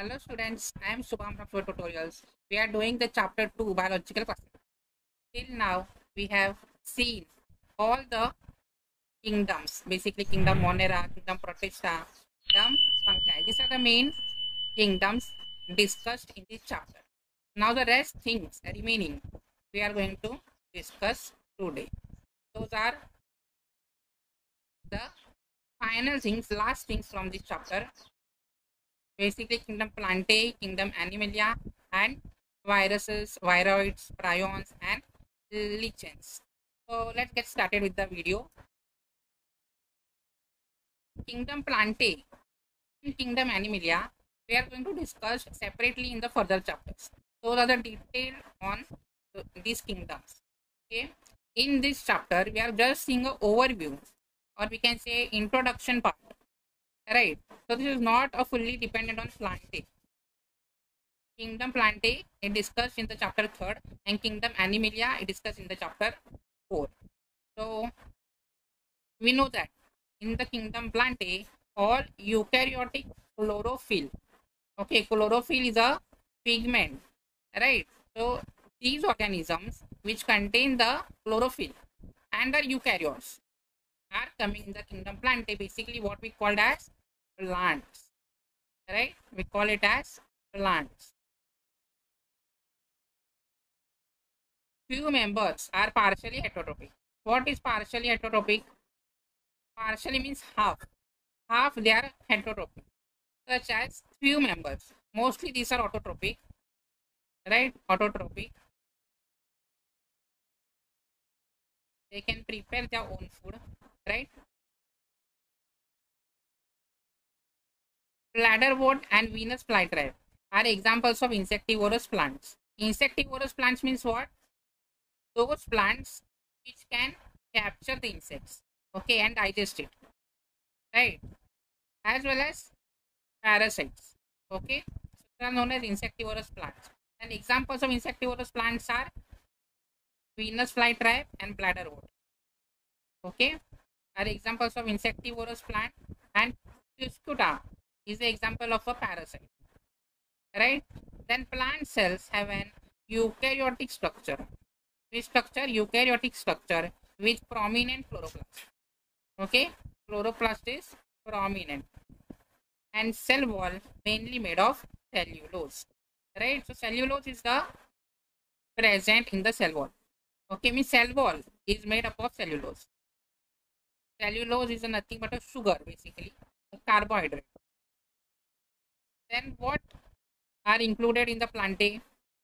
Hello students, I am Shubham from Flow Tutorials. We are doing the chapter 2 biological classification. Till now, we have seen all the kingdoms, basically kingdom Monera, kingdom Protista, kingdom Fungi. These are the main kingdoms discussed in this chapter. Now the rest things remaining, we are going to discuss today. Those are the final things, last things from this chapter basically kingdom plantae, kingdom animalia, and viruses, viroids, prions, and lichens. So let's get started with the video. Kingdom plantae and kingdom animalia, we are going to discuss separately in the further chapters. Those are the detail on these kingdoms. Okay. In this chapter, we are just seeing an overview, or we can say introduction part right. So this is not a fully dependent on plantae kingdom plantae it discussed in the chapter third and kingdom animalia it discussed in the chapter four. So we know that in the kingdom plantae all eukaryotic chlorophyll okay chlorophyll is a pigment right? So these organisms which contain the chlorophyll and are eukaryotes are coming in the kingdom plantae basically what we called as plants right? We call it as plants. Few members are partially heterotrophic what is partially heterotrophic partially means half. Half they are heterotrophic such as few members. Mostly these are autotrophic right? Autotrophic they can prepare their own food right Bladderwort and Venus flytrap are examples of insectivorous plants. Insectivorous plants means what? Those plants which can capture the insects, okay, and digest it, right? As well as parasites, okay. So are known as insectivorous plants. And examples of insectivorous plants are Venus flytrap and bladderwort. Okay, are examples of insectivorous plant and Cuscuta is the example of a parasite. Right? Then plant cells have an eukaryotic structure. Which structure? Eukaryotic structure with prominent chloroplast. Okay? Chloroplast is prominent. And cell wall mainly made of cellulose. Right? So cellulose is the present in the cell wall. Okay, means cell wall is made up of cellulose. Cellulose is nothing but a sugar basically, a carbohydrate. Then what are included in the plantae?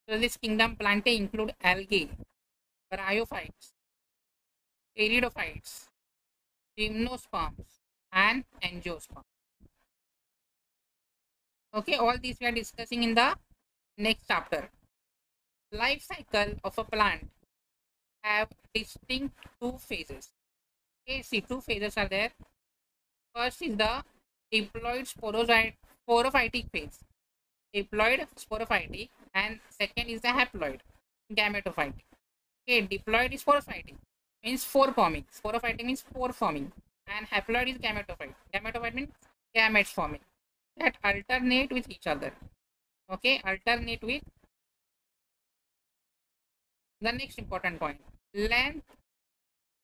So this kingdom plantae include algae, bryophytes, pteridophytes, gymnosperms, and angiosperms. Okay, all these we are discussing in the next chapter. Life cycle of a plant have distinct two phases. Okay, see two phases are there. First is the diploid sporozoite sporophytic phase. Diploid sporophytic and second is the haploid gametophytic. Okay, diploid is sporophytic means spore forming. Sporophytic means four forming and haploid is gametophyte. Gametophyte means gametes forming that alternate with each other. Okay, alternate with the next important point length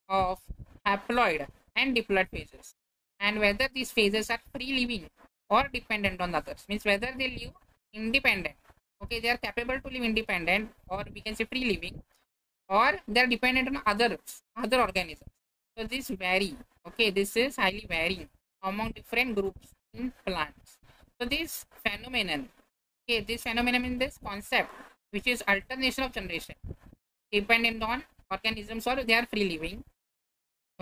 of haploid and diploid phases and whether these phases are free living or dependent on others. Means whether they live independent okay they are capable to live independent or we can say free living or they are dependent on others other organisms. So this vary okay this is highly varying among different groups in plants. So this phenomenon okay this phenomenon in this concept which is alternation of generation dependent on organisms or they are free living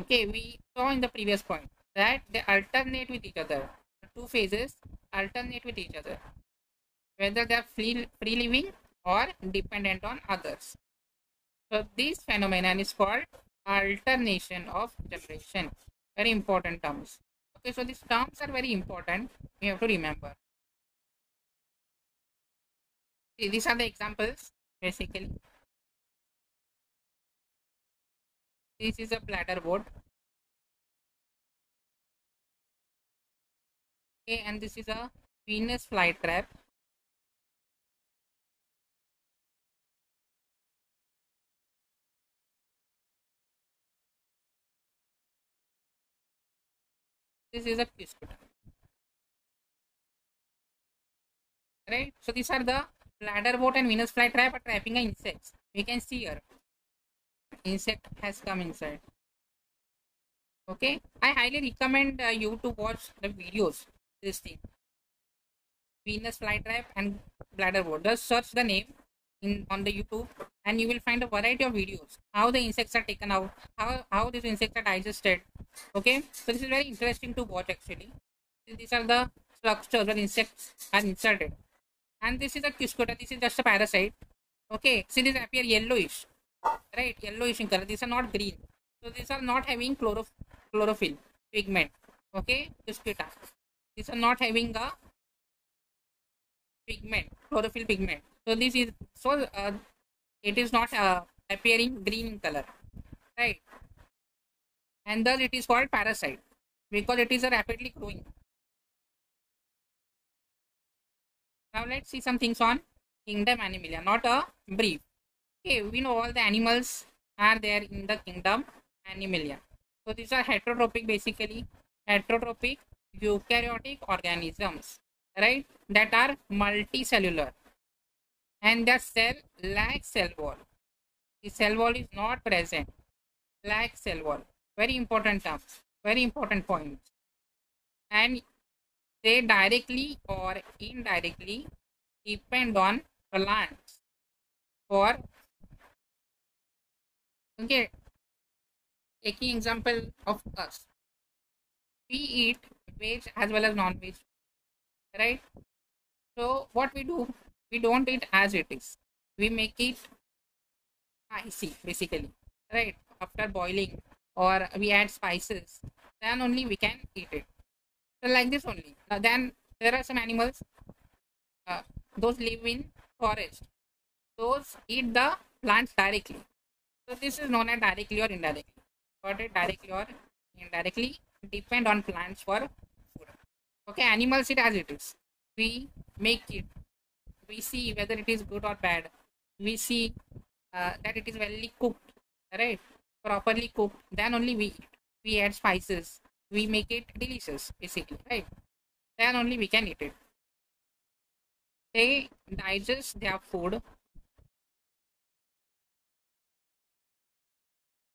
okay we saw in the previous point that they alternate with each other two phases alternate with each other, whether they are free, free living or dependent on others. So this phenomenon is called alternation of generation. Very important terms. Okay, so these terms are very important. You have to remember. See, these are the examples basically. This is a bladderwort. okay and this is a venus flytrap this is a Cuscuta. Right? So these are the bladderwort and Venus flytrap are trapping insects. We can see here. Insect has come inside. Okay. I highly recommend uh, you to watch the videos this thing. Venus flytrap and bladderwort. Just search the name in on the YouTube and you will find a variety of videos how the insects are taken out, how how these insects are digested. Okay, so this is very interesting to watch actually. These are the structures where insects are inserted, and this is a Cuscuta. This is just a parasite. Okay, see these appear yellowish, right? Yellowish in color. These are not green, so these are not having chloroph chlorophyll pigment. Okay, Cuscuta. These are not having a pigment, chlorophyll pigment. So this is so uh, it is not uh, appearing green in color, right? And thus it is called parasite because it is a rapidly growing. Now let's see some things on kingdom Animalia, not a brief. Okay, we know all the animals are there in the kingdom Animalia. So these are heterotrophic basically, heterotrophic eukaryotic organisms right that are multicellular. And the cell lacks cell wall. The cell wall is not present. Lacks cell wall. Very important terms very important points. point and they directly or indirectly depend on plants for okay taking example of us. We eat veg as well as non-veg right? So what we do we don't eat as it is. We make it spicy basically right? After boiling or we add spices then only we can eat it. So like this only. Now then there are some animals uh, those live in forest. Those eat the plants directly. So this is known as directly or indirectly. Got it? Directly or indirectly depend on plants for okay animals it as it is. We make it. We see whether it is good or bad. We see uh, that it is well cooked right? Properly cooked. Then only we eat. We add spices. We make it delicious basically right? Then only we can eat it. They digest their food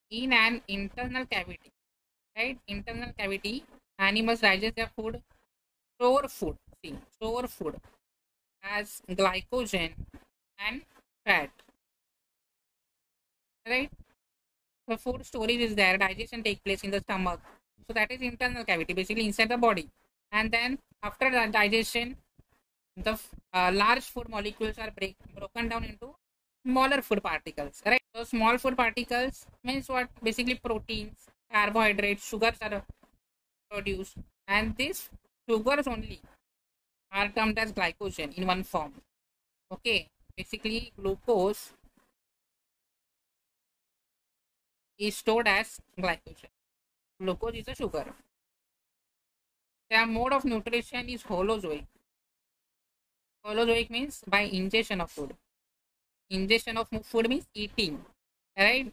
in an internal cavity right? Internal cavity animals digest their food store food. See store food as glycogen and fat. Right? The food storage is there. Digestion take place in the stomach. So that is internal cavity basically inside the body. And then after the digestion the uh, large food molecules are break, broken down into smaller food particles. Right? So small food particles means what? Basically proteins carbohydrates sugars are produced. And this sugars only are termed as glycogen in one form. Okay, basically glucose is stored as glycogen. Glucose is a sugar. Their mode of nutrition is holozoic. Holozoic means by ingestion of food. Ingestion of food means eating, right?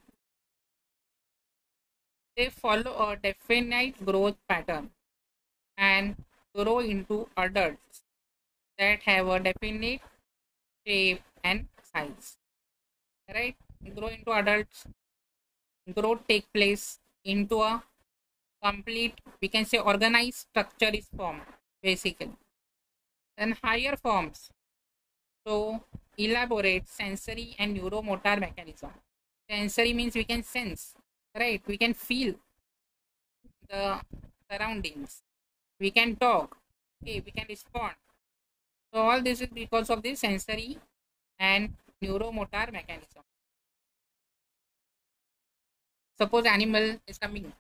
They follow a definite growth pattern and grow into adults that have a definite shape and size. Right? Grow into adults. Growth take place into a complete, we can say organized structure is formed basically. Then higher forms. So elaborate sensory and neuromotor mechanism. Sensory means we can sense, right? We can feel the surroundings we can talk. Okay we can respond. So all this is because of the sensory and neuromotor mechanism. Suppose animal is coming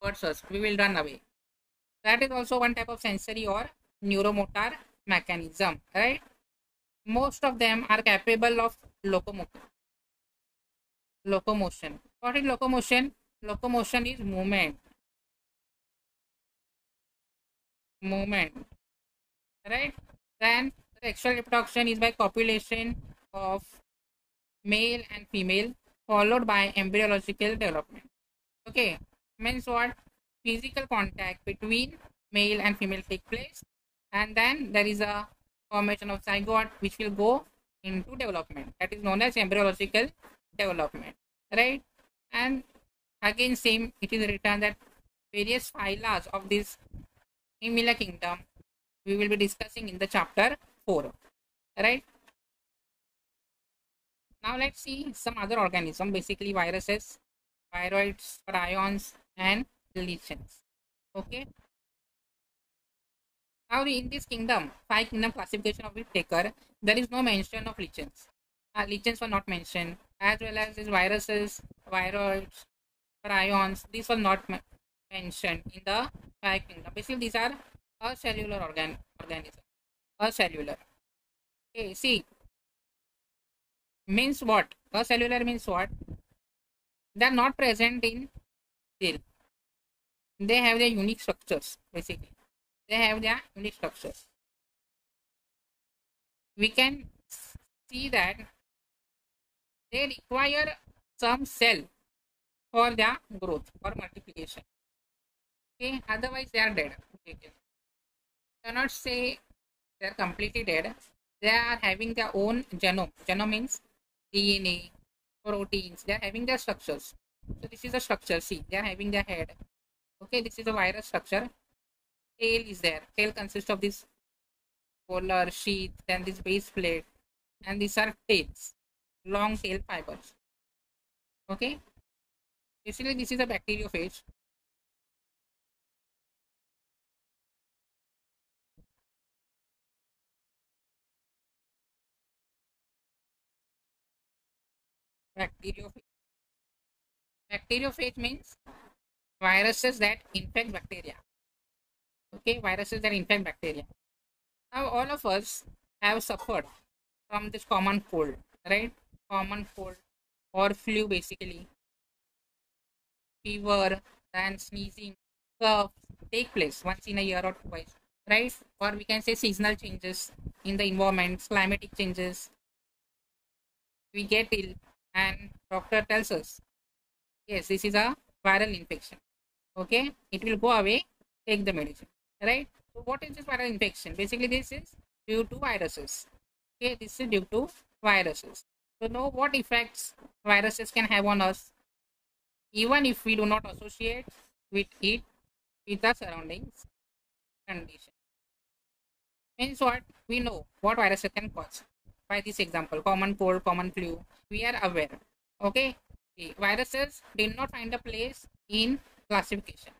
towards us we will run away. That is also one type of sensory or neuromotor mechanism right? Most of them are capable of locomotion. Locomotion. What is locomotion? Locomotion is movement movement right? Then sexual reproduction is by copulation of male and female followed by embryological development. Okay means what? Physical contact between male and female take place and then there is a formation of zygote which will go into development. That is known as embryological development right? And again same it is written that various phyla of this Animalia kingdom. We will be discussing in the chapter 4 right? Now let's see some other organism basically viruses viroids prions and lichens. Okay? Now in this kingdom five kingdom classification of taker there is no mention of lichens. Uh, lichens were not mentioned as well as these viruses viroids prions these were not mentioned in the five kingdom basically these are a cellular organ organism a cellular. Okay see. Means what? A cellular means what? They are not present in cell. They have their unique structures basically. They have their unique structures. We can see that they require some cell for their growth or multiplication okay otherwise they are dead. Okay. cannot say they are completely dead. They are having their own genome. Genome means dna proteins. They are having their structures. So this is a structure. See they are having their head. Okay this is a virus structure. Tail is there. Tail consists of this polar sheath then this base plate and these are tails. Long tail fibers. Okay? Basically this is a bacteriophage bacteriophage bacteriophage means viruses that infect bacteria. Okay viruses that infect bacteria. Now all of us have suffered from this common cold right? Common cold or flu basically. Fever and sneezing cough take place once in a year or twice right? Or we can say seasonal changes in the environment climatic changes. We get ill and doctor tells us yes this is a viral infection. Okay? It will go away take the medicine. Right? So what is this viral infection? Basically this is due to viruses. Okay? This is due to viruses. So know what effects viruses can have on us? Even if we do not associate with it with the surroundings condition. Means what? We know what viruses can cause by this example common cold common flu we are aware okay viruses did not find a place in classification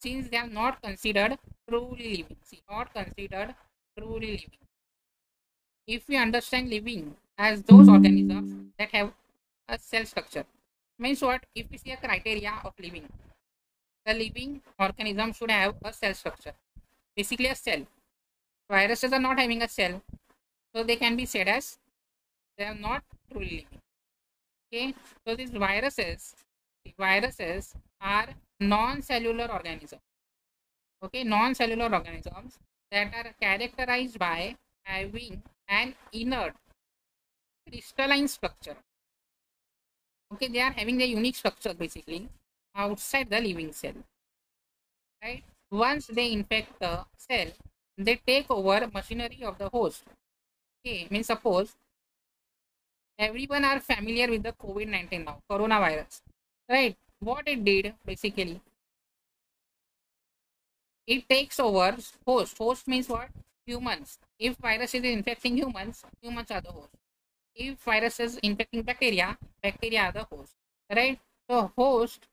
since they are not considered truly living. See, not considered truly living. If we understand living as those organisms that have a cell structure, means what? If we see a criteria of living, the living organism should have a cell structure. Basically, a cell. Viruses are not having a cell, so they can be said as they are not truly living. Okay, so these viruses, the viruses are non-cellular organisms. Okay, non-cellular organisms that are characterized by having an inert crystalline structure. Okay, they are having their unique structure basically outside the living cell. Right? Once they infect the cell, they take over machinery of the host. Okay, means suppose everyone are familiar with the COVID-19 now, coronavirus, right? what it did basically? It takes over host. Host means what? Humans. If virus is infecting humans humans are the host. If virus is infecting bacteria bacteria are the host right? So host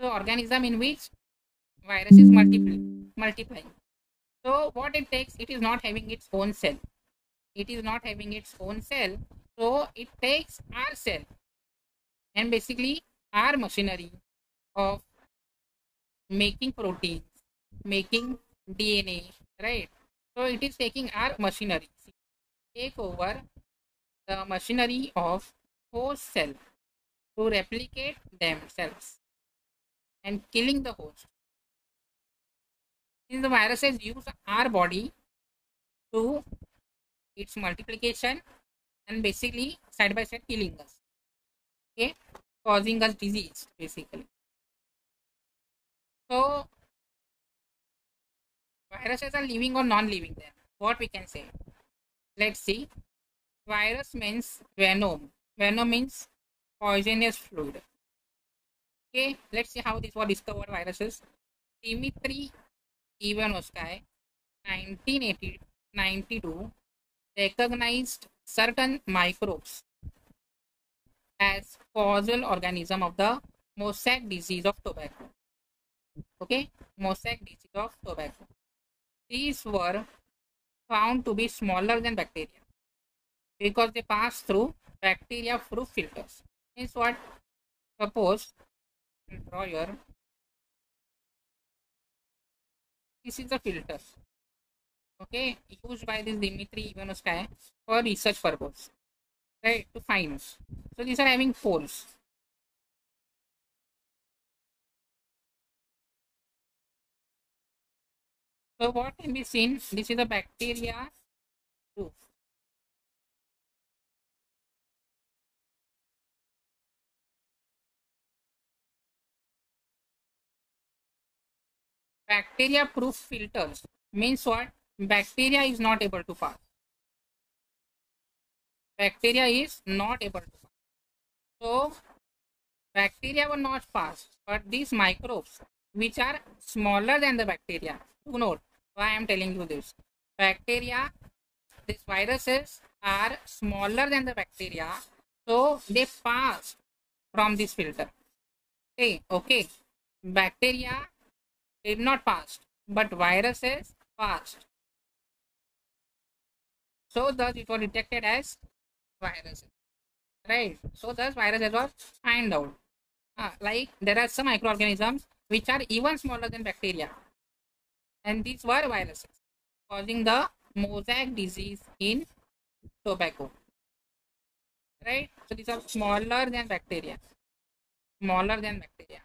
the organism in which virus is multiplying. So what it takes it is not having its own cell it is not having its own cell so it takes our cell and basically our machinery of making proteins, making DNA, right? So it is taking our machinery, take over the machinery of host cell to replicate themselves and killing the host. Since the viruses use our body to its multiplication and basically side by side killing us. Okay, causing us disease basically. So Viruses are living or non-living then? What we can say? Let's see. Virus means venom. Venom means poisonous fluid. Okay, let's see how this was discovered viruses. Dimitri Ivanovsky, 1992, recognized certain microbes as causal organism of the mosaic disease of tobacco. Okay, mosaic disease of tobacco. These were found to be smaller than bacteria because they pass through bacteria through filters. Means what? Suppose draw your, This is the filter. Okay, used by this Dimitri Ivanovsky for research purpose. Right, to find. So these are having pores. So what can be seen? This is a bacteria proof. Bacteria proof filters means what? Bacteria is not able to pass. Bacteria is not able to pass. So bacteria will not pass, but these microbes which are smaller than the bacteria, do note why I am telling you this. Bacteria, these viruses are smaller than the bacteria, so they pass from this filter. Okay, okay. Bacteria did not pass, but viruses passed. So thus it was detected as viruses. Right. So thus viruses was found out. Uh, like there are some microorganisms which are even smaller than bacteria. And these were viruses causing the mosaic disease in tobacco. Right? So these are smaller than bacteria. Smaller than bacteria.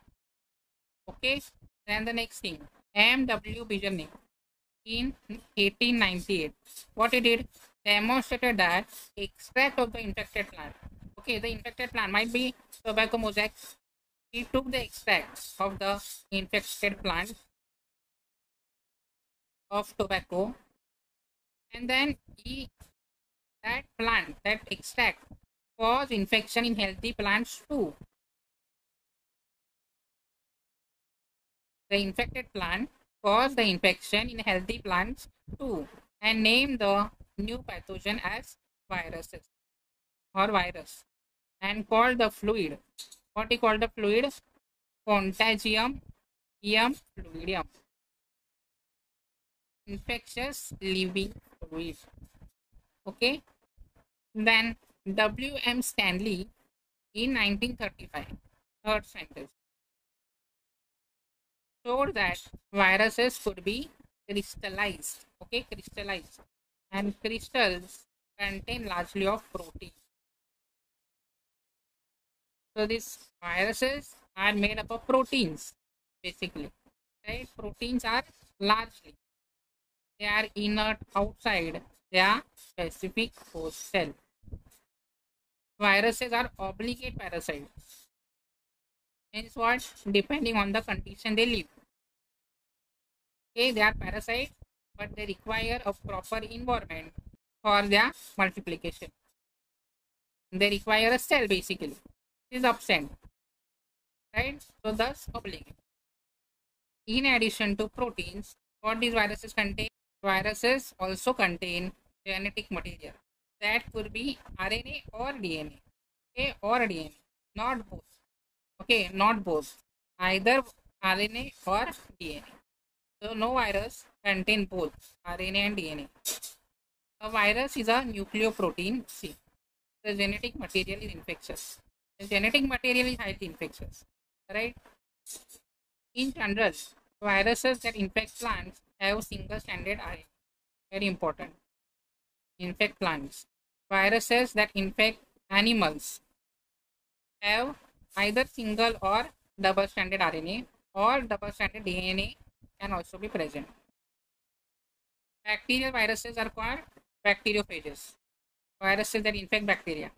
Okay. Then the next thing. M.W. Beijerinck in 1898. What he did? Demonstrated that extract of the infected plant. Okay, the infected plant might be tobacco mosaic he took the extracts of the infected plant of tobacco and then he that plant that extract cause infection in healthy plants too the infected plant cause the infection in healthy plants too and name the new pathogen as viruses or virus and called the fluid. What he called the fluid? Contagium ium fluidum. Infectious living fluid. Okay? Then W.M. Stanley in 1935 third scientist showed that viruses could be crystallized. Okay? Crystallized and crystals contain largely of protein so these viruses are made up of proteins, basically. Right? Proteins are largely they are inert outside their specific host cell. Viruses are obligate parasites. Means what? Depending on the condition they live. Okay, they are parasites, but they require a proper environment for their multiplication. They require a cell basically. Is absent right? So thus obligate. In addition to proteins what these viruses contain? Viruses also contain genetic material. That could be rna or dna okay or dna not both. Okay not both. Either rna or dna so no virus contain both rna and dna a virus is a nucleoprotein c the genetic material is infectious the genetic material is highly infectious, right? In general, viruses that infect plants have single-stranded RNA. Very important. Infect plants. Viruses that infect animals have either single or double-stranded RNA or double-stranded DNA can also be present. Bacterial viruses are called bacteriophages. Viruses that infect bacteria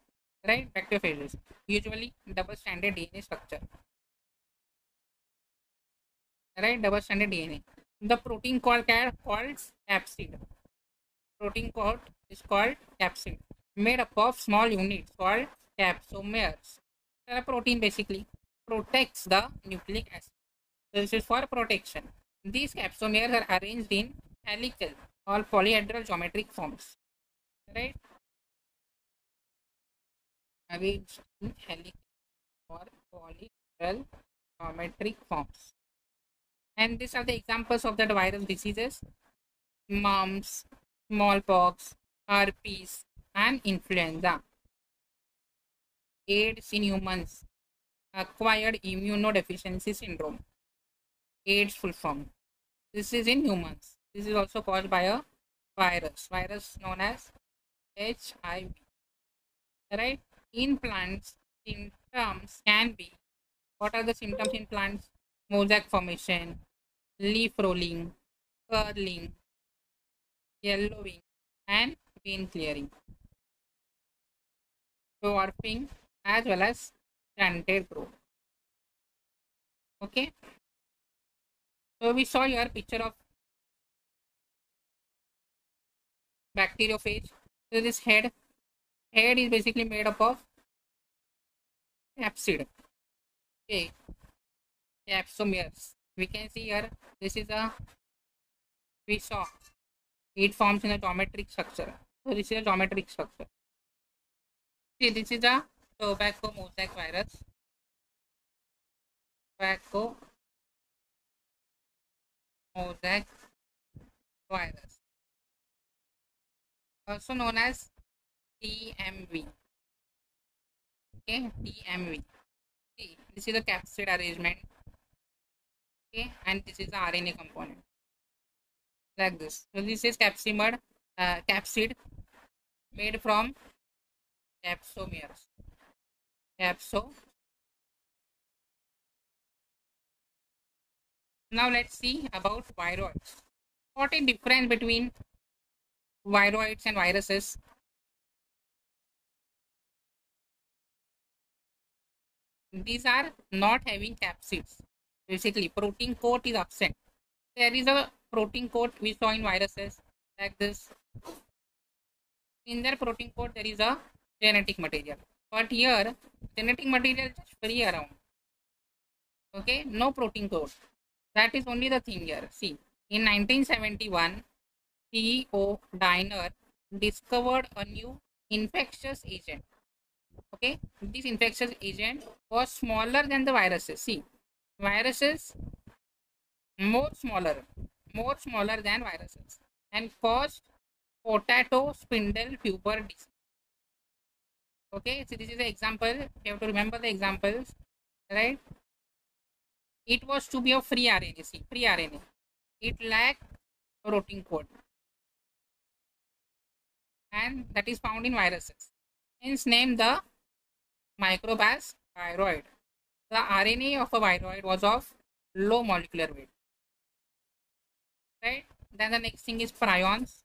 right bacteriophages usually double stranded dna structure right double stranded dna the protein called called capsid. Protein called is called capsid, made up of small units called capsomeres. Protein basically protects the nucleic acid. This is for protection. These capsomeres are arranged in helical or polyhedral geometric forms. Right? Arranged in helical or polyhedral geometric forms. And these are the examples of that virus diseases. Mumps, smallpox, herpes, and influenza. AIDS in humans, acquired immunodeficiency syndrome. AIDS full form. This is in humans. This is also caused by a virus, virus known as HIV. Right? In plants, symptoms can be what are the symptoms in plants? Mosaic formation, leaf rolling, curling, yellowing, and vein clearing. Dwarfing as well as stunted growth. Okay. So we saw your picture of bacteriophage. So this head, head is basically made up of capsid. Okay, capsomeres. We can see here. This is a we saw it forms in a geometric structure. So this is a geometric structure. See, this is a tobacco mosaic virus. Tobacco mosaic virus, also known as TMV. Okay, TMV. See, this is the capsid arrangement. Okay, and this is the RNA component. Like this. So this is capsid, uh, capsid made from capsomeres. Capso Now let's see about viroids. What is difference between viroids and viruses? These are not having capsids. Basically, protein coat is absent. There is a protein coat we saw in viruses like this. In their protein coat, there is a genetic material. But here, genetic material is free around. Okay, no protein coat. That is only the thing here. See, in 1971, T.O. Diener discovered a new infectious agent. Okay, this infectious agent was smaller than the viruses. See, viruses more smaller, more smaller than viruses and caused potato spindle tuber disease. Okay, so this is the example. You have to remember the examples, right? It was to be a free RNA, see, free RNA. It lacked protein code. And that is found in viruses. Hence name the microbe as viroid. The RNA of a viroid was of low molecular weight. Right? Then the next thing is prions.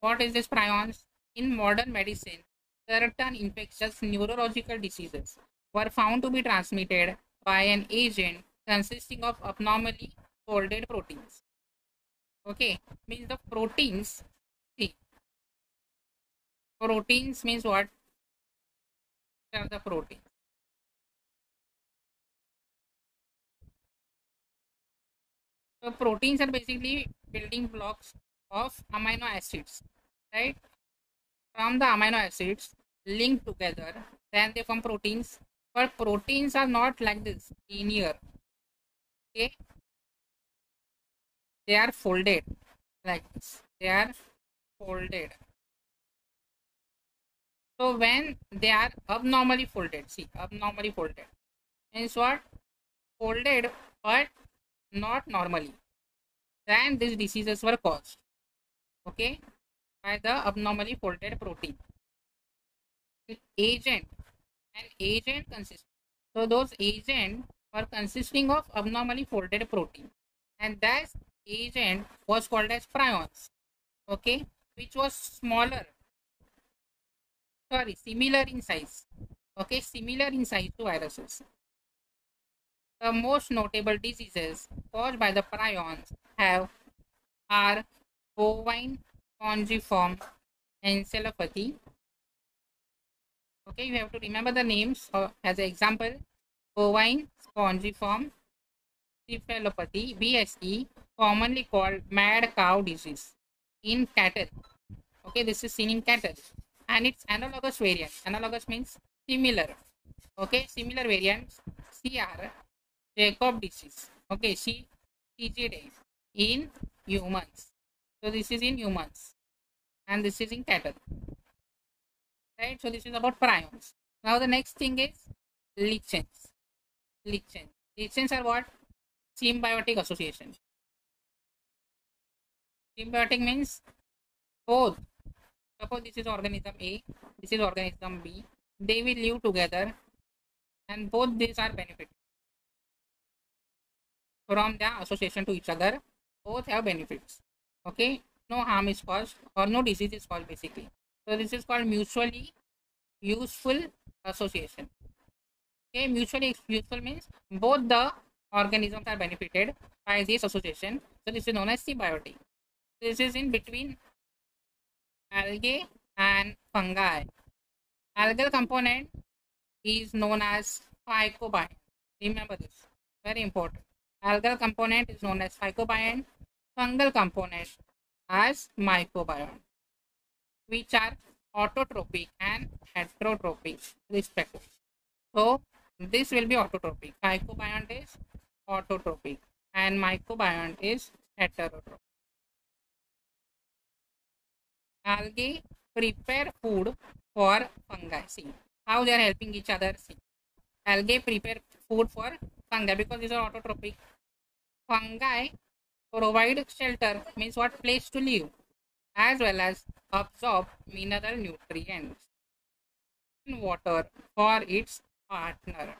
What is this prions? In modern medicine, certain infectious neurological diseases were found to be transmitted by an agent consisting of abnormally folded proteins. Okay, means the proteins, see, proteins means what? Are the proteins. So proteins are basically building blocks of amino acids, right? From the amino acids linked together, then they form proteins. But proteins are not like this linear okay they are folded like this they are folded. So when they are abnormally folded see abnormally folded means what? Folded but not normally. Then these diseases were caused okay by the abnormally folded protein. Agent an agent consists so those agent were consisting of abnormally folded protein and that agent was called as prions okay which was smaller sorry similar in size okay similar in size to viruses the most notable diseases caused by the prions have are bovine spongiform encephalopathy. Okay, you have to remember the names uh, as an example. Bovine spongiform encephalopathy, BSE, commonly called mad cow disease in cattle. Okay, this is seen in cattle. And its analogous variant. Analogous means similar. Okay, similar variants CR, Jacob disease. Okay, C, CJD in humans. So this is in humans. And this is in cattle. Right, so this is about prions. Now the next thing is lichens. Lichens. Lichens are what? Symbiotic association. Symbiotic means both. Suppose this is organism A, this is organism B. They will live together and both these are benefit from the association to each other. Both have benefits. Okay, no harm is caused or no disease is caused basically. So this is called mutually useful association. Okay, mutually useful means both the organisms are benefited by this association. So this is known as symbiotic. This is in between algae and fungi. Algal component is known as phycobiont. Remember this. Very important. Algal component is known as phycobiont. Fungal component as mycobiont. Which are autotrophic and heterotrophic respectively. So this will be autotrophic. Phycobiont is autotrophic and mycobiont is heterotrophic. algae prepare food for fungi. See how they are helping each other. See, algae prepare food for fungi because these are autotrophic. Fungi provide shelter means what place to live as well as absorb mineral nutrients in water for its partner.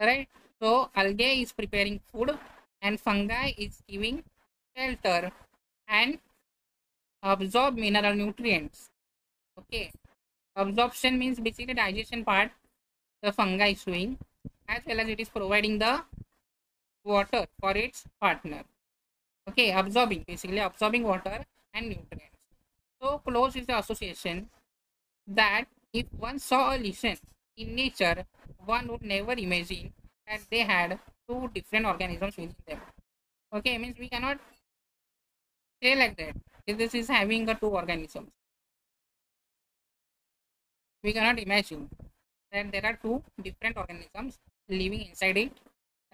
Right? So algae is preparing food and fungi is giving shelter and absorb mineral nutrients. Okay. Absorption means basically digestion part the fungi is doing as well as it is providing the water for its partner. Okay, absorbing basically absorbing water and nutrients. So close is the association that if one saw a lichen in nature, one would never imagine that they had two different organisms within them. Okay, means we cannot say like that this is having a two organisms. We cannot imagine that there are two different organisms living inside it,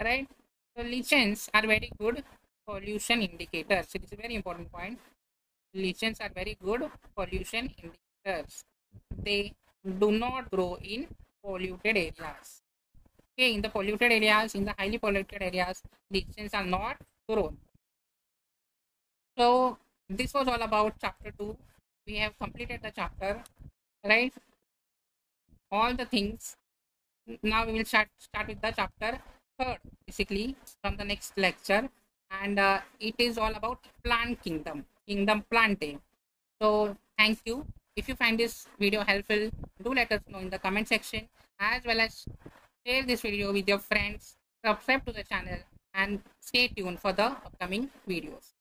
right? So lichens are very good pollution indicators. So this is a very important point. Lichens are very good pollution indicators. They do not grow in polluted areas. Okay, in the polluted areas, in the highly polluted areas, the lichens are not grown. So this was all about chapter 2 we have completed the chapter right? All the things. Now we will start start with the chapter third basically from the next lecture. And uh, it is all about plant kingdom kingdom plantae. So thank you if you find this video helpful do let us know in the comment section. As well as share this video with your friends. Subscribe to the channel and stay tuned for the upcoming videos